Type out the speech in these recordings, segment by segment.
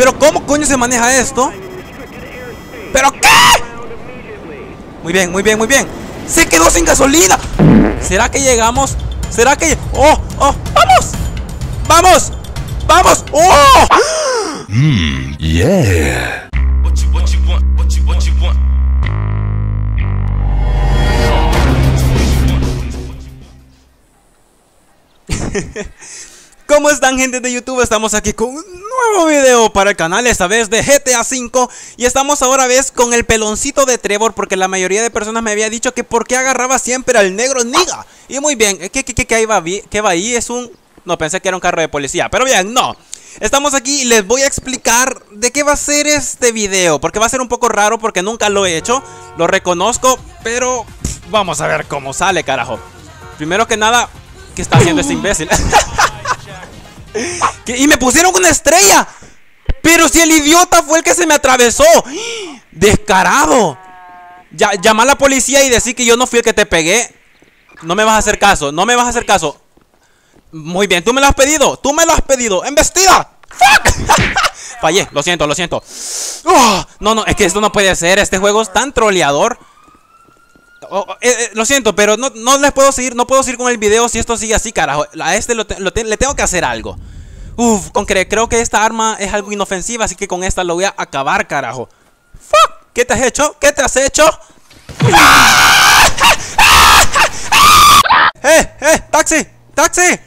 Pero ¿cómo coño se maneja esto? ¿Pero qué? Muy bien, muy bien, muy bien Se quedó sin gasolina ¿Será que llegamos? ¿Será que... ¡Oh! ¡Oh! ¡Vamos! ¡Vamos! ¡Vamos! ¡Oh! Mmm, yeah. ¿Cómo están gente de YouTube? Estamos aquí con un nuevo video para el canal, esta vez de GTA V Y estamos ahora vez con el peloncito de Trevor Porque la mayoría de personas me había dicho que por qué agarraba siempre al negro niga Y muy bien, ¿qué, qué, qué, qué va, qué va ahí? Es un... No, pensé que era un carro de policía, pero bien, no Estamos aquí y les voy a explicar de qué va a ser este video Porque va a ser un poco raro porque nunca lo he hecho Lo reconozco, pero vamos a ver cómo sale, carajo Primero que nada, ¿qué está haciendo este imbécil? Y me pusieron una estrella Pero si el idiota fue el que se me atravesó Descarado ya, Llama a la policía y decir que yo no fui el que te pegué No me vas a hacer caso, no me vas a hacer caso muy bien, tú me lo has pedido, tú me lo has pedido. ¡Embestida! ¡Fuck! Fallé, lo siento, lo siento. No, no, es que esto no puede ser. Este juego es tan troleador. Oh, oh, eh, eh, lo siento, pero no, no, les puedo seguir, no puedo seguir con el video si esto sigue así, carajo. A este lo le tengo que hacer algo. Uf, con creo que esta arma es algo inofensiva, así que con esta lo voy a acabar, carajo. ¿qué te has hecho? ¿Qué te has hecho? ¡Eh, eh! ¡Taxi! ¡Taxi!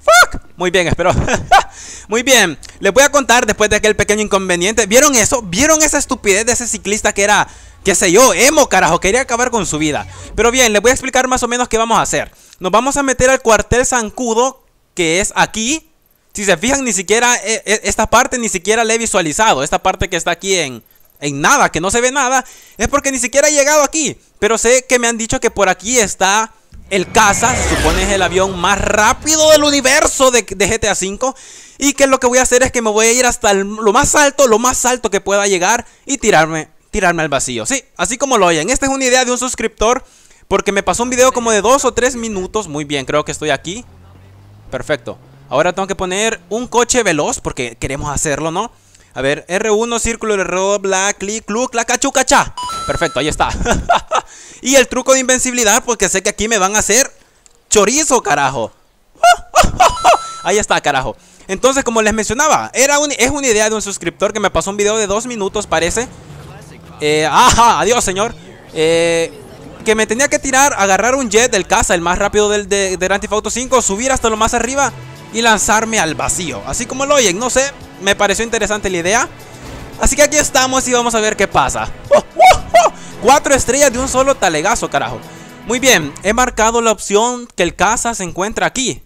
Fuck. Muy bien, espero. Muy bien. Les voy a contar después de aquel pequeño inconveniente. ¿Vieron eso? ¿Vieron esa estupidez de ese ciclista que era, qué sé yo, emo, carajo? Quería acabar con su vida. Pero bien, les voy a explicar más o menos qué vamos a hacer. Nos vamos a meter al cuartel Zancudo, que es aquí. Si se fijan, ni siquiera, eh, eh, esta parte ni siquiera la he visualizado. Esta parte que está aquí en, en nada, que no se ve nada, es porque ni siquiera he llegado aquí. Pero sé que me han dicho que por aquí está el caza, se supone es el avión más rápido del universo de, GTA V. Y que lo que voy a hacer es que me voy a ir hasta lo más alto, lo más alto que pueda llegar y tirarme, tirarme al vacío. Sí, así como lo oyen. Esta es una idea de un suscriptor porque me pasó un video como de dos o tres minutos. Muy bien, creo que estoy aquí. Perfecto. Ahora tengo que poner un coche veloz porque queremos hacerlo, ¿no? A ver, R1, círculo, R2, black, clic, cluc, la cachucacha. Perfecto, ahí está. y el truco de invencibilidad, porque sé que aquí me van a hacer chorizo, carajo. ahí está, carajo. Entonces, como les mencionaba, era un, es una idea de un suscriptor que me pasó un video de dos minutos, parece. Eh, ajá, adiós, señor. Eh, que me tenía que tirar, agarrar un jet del caza, el más rápido del, de, Grand Theft Auto 5, subir hasta lo más arriba y lanzarme al vacío. Así como lo oyen, no sé, me pareció interesante la idea. Así que aquí estamos y vamos a ver qué pasa. ¡Oh, oh, oh! Cuatro estrellas de un solo talegazo, carajo. Muy bien, he marcado la opción que el caza se encuentra aquí.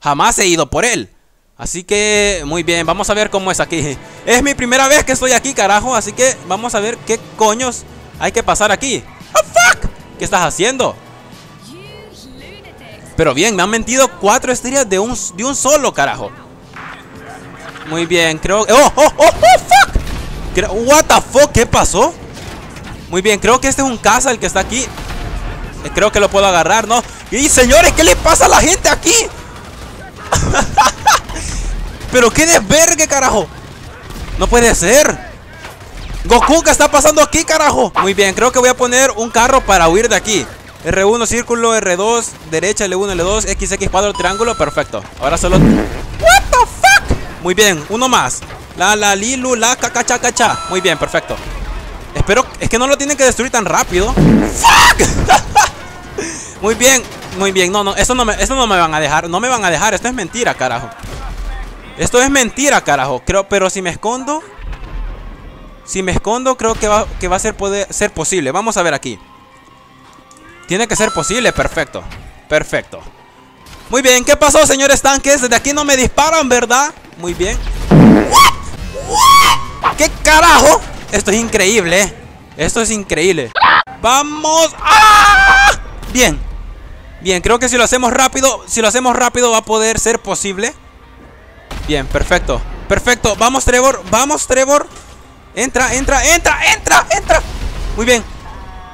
Jamás he ido por él. Así que, muy bien, vamos a ver cómo es aquí. Es mi primera vez que estoy aquí, carajo. Así que vamos a ver qué coños hay que pasar aquí. ¡Oh, fuck! ¿Qué estás haciendo? Pero bien, me han mentido cuatro estrellas de un, de un solo, carajo. Muy bien, creo... ¡Oh, oh, oh, oh, fuck! What the fuck, ¿qué pasó? Muy bien, creo que este es un caza el que está aquí eh, Creo que lo puedo agarrar, ¿no? Y señores, ¿qué le pasa a la gente aquí? Pero qué desvergue, carajo. No puede ser. Goku, ¿qué está pasando aquí, carajo? Muy bien, creo que voy a poner un carro para huir de aquí. R1, círculo, R2, derecha, L1, L2, XX, cuadro, triángulo, perfecto. Ahora solo... What the fuck? Muy bien, uno más. La, la, lilu, la, caca, cacha Muy bien, perfecto. Espero, es que no lo tienen que destruir tan rápido. ¡Fuck! muy bien, muy bien. No, no, eso no, me, eso no me van a dejar No me van a dejar, esto es mentira, carajo Esto es mentira, carajo Creo, pero si me escondo Si me escondo, creo que va, que va a ser, poder, ser posible Vamos a ver aquí tiene que ser posible, perfecto Perfecto Muy bien, ¿qué pasó, señores tanques? Desde aquí no me disparan, ¿verdad? Muy bien ¿Qué carajo? Esto es increíble Esto es increíble ¡Vamos! ¡Ah! Bien Bien, creo que si lo hacemos rápido Si lo hacemos rápido va a poder ser posible Bien, perfecto Perfecto, vamos Trevor, vamos Trevor Entra, entra, entra, entra, entra Muy bien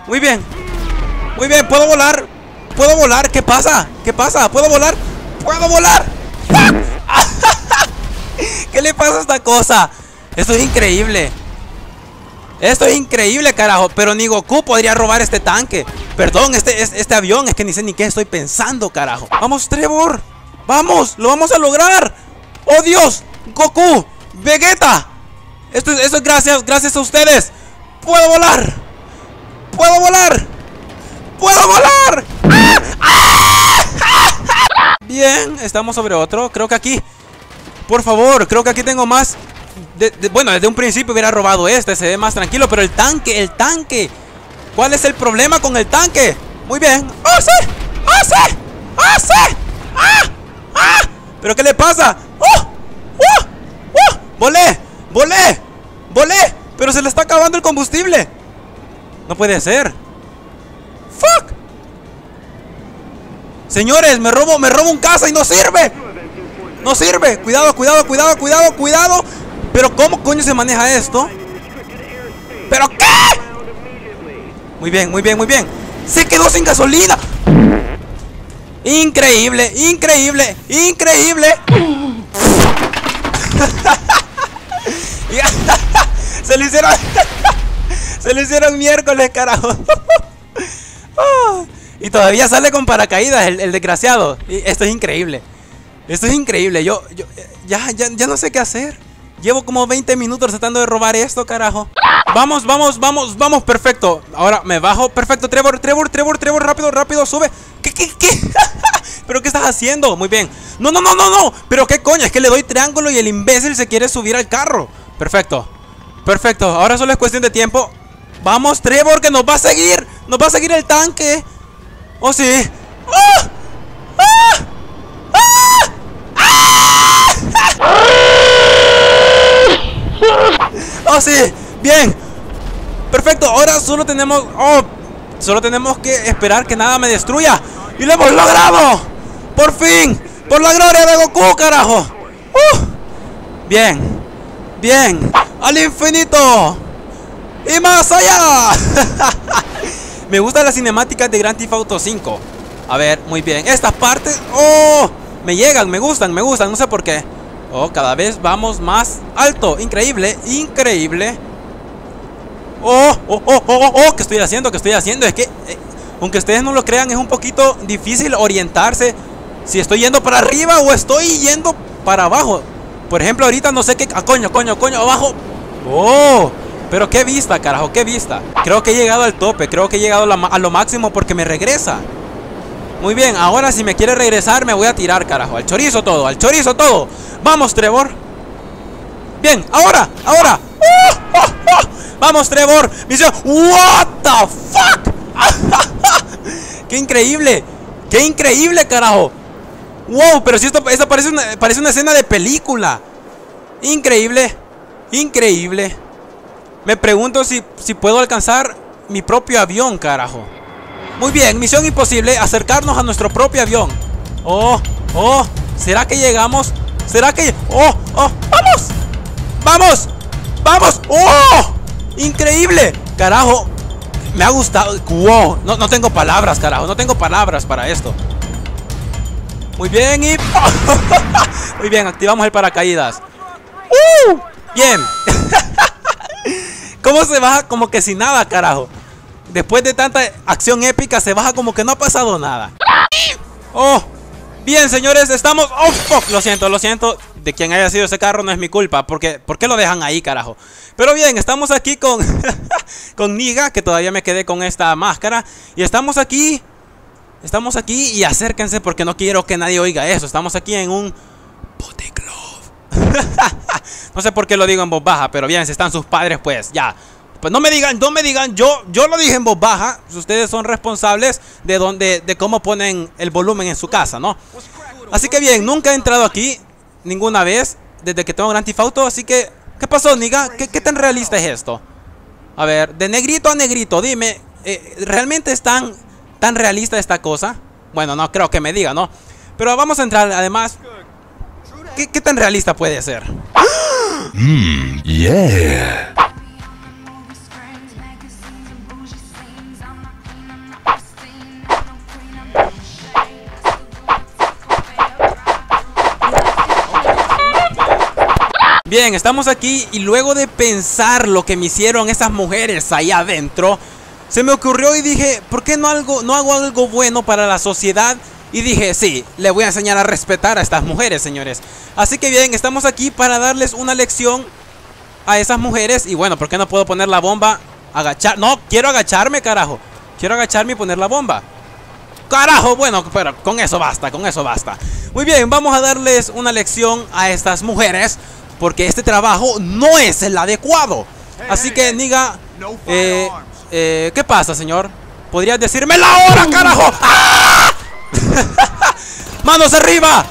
Muy bien muy bien, puedo volar Puedo volar, ¿qué pasa? ¿Qué pasa? ¿Puedo volar? ¡Puedo volar! ¿Qué le pasa a esta cosa? Esto es increíble. Esto es increíble, carajo. Pero ni Goku podría robar este tanque. Perdón, este, este, este avión. Es que ni sé ni qué estoy pensando, carajo. Vamos, Trevor. Vamos, lo vamos a lograr. ¡Oh, Dios! Goku, Vegeta. Esto, es- gracias, gracias a ustedes. ¡Puedo volar! ¡Puedo volar! ¡Puedo volar! Bien, estamos sobre otro. Creo que aquí. Por favor, creo que aquí tengo más. bueno, desde un principio hubiera robado este. Se ve más tranquilo. Pero el tanque, el tanque. ¿Cuál es el problema con el tanque? Muy bien. ¡Oh, sí! ¡Oh, sí! ¡Oh, sí! ¡Ah! ¡Ah! ¿Pero qué le pasa? ¡Volé! ¡Volé! ¡Volé! Pero se le está acabando el combustible. No puede ser. ¡Fuck! Señores, me robo, me robo un casa y no sirve. No sirve. Cuidado, cuidado, cuidado, cuidado, cuidado. Pero ¿cómo coño se maneja esto? ¿Pero qué? Muy bien, muy bien, muy bien. Se quedó sin gasolina. Increíble, increíble, increíble. se lo hicieron. se lo miércoles, carajo. Ah, y todavía sale con paracaídas el, desgraciado. Esto es increíble. Esto es increíble. Yo, yo ya, ya, ya no sé qué hacer. Llevo como 20 minutos tratando de robar esto, carajo. Vamos, vamos, vamos, vamos, perfecto. Ahora me bajo. Perfecto, Trevor, Trevor, Trevor, Trevor, rápido, rápido, sube. ¿Qué, qué, qué? ¿Pero qué estás haciendo? Muy bien. No, no, no, no, no. Pero qué coño, es que le doy triángulo y el imbécil se quiere subir al carro. Perfecto. Perfecto. Ahora solo es cuestión de tiempo. Vamos, Trevor, que nos va a seguir. Nos va a seguir el tanque. Oh, sí. ¡Ah! ¡Ah! Oh, sí. Bien. Perfecto. Ahora solo tenemos. Oh. Solo tenemos que esperar que nada me destruya. ¡Y lo hemos logrado! ¡Por fin! ¡Por la gloria de Goku, carajo! ¡Uh! Bien. Bien. ¡Al infinito! ¡Y más allá! me gustan las cinemáticas de Grand Theft Auto 5. A ver, muy bien. Estas partes. ¡Oh! Me llegan, me gustan, me gustan. No sé por qué. Oh, cada vez vamos más alto. Increíble, increíble. Oh, oh, oh, oh, oh, oh, ¿qué estoy haciendo? ¿Qué estoy haciendo? Es que, eh, aunque ustedes no lo crean, es un poquito difícil orientarse si estoy yendo para arriba o estoy yendo para abajo. Por ejemplo, ahorita no sé qué. Ah, coño, coño, coño, abajo. Oh, pero qué vista, carajo, qué vista. Creo que he llegado al tope, creo que he llegado a, lo máximo porque me regresa. Muy bien, ahora si me quiere regresar me voy a tirar, carajo. Al chorizo todo, al chorizo todo. Vamos, Trevor. Bien, ahora, ahora. Vamos, Trevor. Misión. What the fuck. qué increíble. Qué increíble, carajo. Wow, pero si esto, esto parece, una, parece una escena de película. Increíble. Increíble. Me pregunto si, si puedo alcanzar mi propio avión, carajo. Muy bien, misión imposible, acercarnos a nuestro propio avión. Oh, oh, ¿será que llegamos? ¿Será que... Oh, oh, vamos. Vamos. Vamos. Oh, increíble. Carajo, me ha gustado. Wow, no, no tengo palabras, carajo, no tengo palabras para esto. Muy bien y... Muy bien, activamos el paracaídas. ¡Uh! Bien. ¿Cómo se baja? Como que sin nada, carajo. Después de tanta acción épica, se baja como que no ha pasado nada. Oh, bien, señores, estamos. Oh, fuck, lo siento, lo siento. De quien haya sido ese carro no es mi culpa. Porque, ¿Por qué lo dejan ahí, carajo? Pero bien, estamos aquí con. con Niga, que todavía me quedé con esta máscara. Y estamos aquí. Estamos aquí y acérquense porque no quiero que nadie oiga eso. Estamos aquí en un. Glove. no sé por qué lo digo en voz baja, pero bien, si están sus padres, pues ya. Pues no me digan, no me digan, yo, yo lo dije en voz baja. Ustedes son responsables de donde, de cómo ponen el volumen en su casa, ¿no? Así que bien, nunca he entrado aquí ninguna vez desde que tengo Grand Theft Auto, así que, ¿qué pasó, niga? ¿Qué, tan realista es esto? A ver, de negrito a negrito, dime, eh, ¿realmente es tan, realista esta cosa? Bueno, no creo que me diga, ¿no? Pero vamos a entrar, además, ¿qué, qué tan realista puede ser? Mmm, yeah. Bien, estamos aquí y luego de pensar lo que me hicieron esas mujeres ahí adentro, se me ocurrió y dije, ¿por qué no, algo, no hago algo bueno para la sociedad? Y dije, sí, le voy a enseñar a respetar a estas mujeres, señores. Así que bien, estamos aquí para darles una lección a esas mujeres. Y bueno, ¿por qué no puedo poner la bomba? Agachar. No, quiero agacharme, carajo. Quiero agacharme y poner la bomba. Carajo, bueno, pero con eso basta, con eso basta. Muy bien, vamos a darles una lección a estas mujeres. Porque este trabajo no es el adecuado. Así que, Niga, eh, eh, ¿qué pasa, señor? ¿Podrías decirme la hora, carajo? ¡Ah! ¡Manos arriba!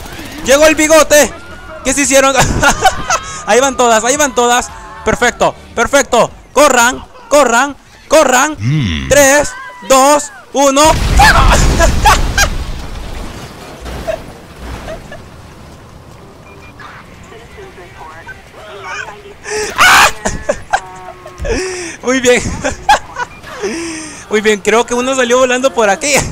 Llegó el bigote. ¿Qué se hicieron? ahí van todas, ahí van todas. Perfecto, perfecto. Corran, corran, corran. 3, 2, 1. Muy bien. Muy bien, creo que uno salió volando por aquí.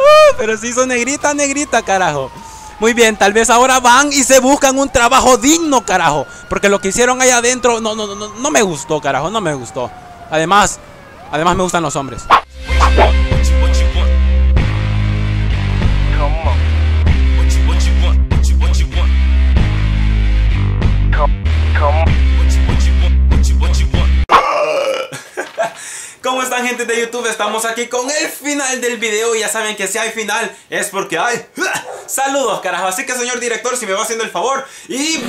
Uh, pero sí son negrita, negrita, carajo. Muy bien, tal vez ahora van y se buscan un trabajo digno, carajo. Porque lo que hicieron ahí adentro no, no, no, no me gustó, carajo, no me gustó. Además, además me gustan los hombres. ¿Cómo están gente de YouTube? Estamos aquí con el final del video ya saben que si hay final es porque hay saludos carajo. Así que señor director si me va haciendo el favor y...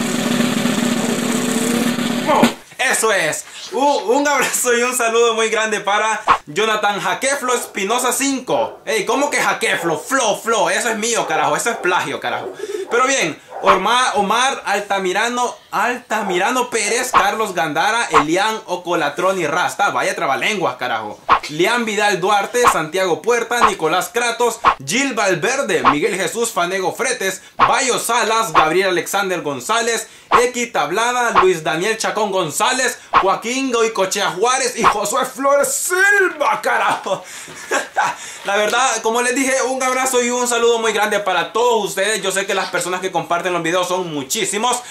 Eso es. Un abrazo y un saludo muy grande para Jonathan Jaqueflo Espinosa 5. Ey, ¿cómo que Jaqueflo? Flo, Flo. Eso es mío, carajo. Eso es plagio, carajo. Pero bien, Omar, Omar Altamirano, Altamirano Pérez, Carlos Gandara, Elian Ocolatrón y Rasta. Vaya trabalenguas, carajo. Lian Vidal Duarte, Santiago Puerta, Nicolás Kratos, Gil Valverde, Miguel Jesús Fanego Fretes, Bayo Salas, Gabriel Alexander González, X Tablada, Luis Daniel Chacón González, Joaquín Goicochea Juárez y Josué Flores Silva, carajo. La verdad, como les dije, un abrazo y un saludo muy grande para todos ustedes. Yo sé que las personas que comparten los videos son muchísimos.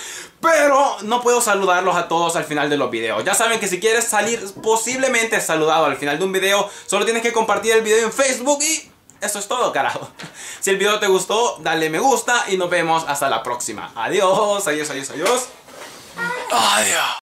Pero no puedo saludarlos a todos al final de los videos. Ya saben que si quieres salir posiblemente saludado al final de un video, solo tienes que compartir el video en Facebook y eso es todo, carajo. Si el video te gustó, dale me gusta y nos vemos hasta la próxima. Adiós, adiós, adiós, adiós. Adiós.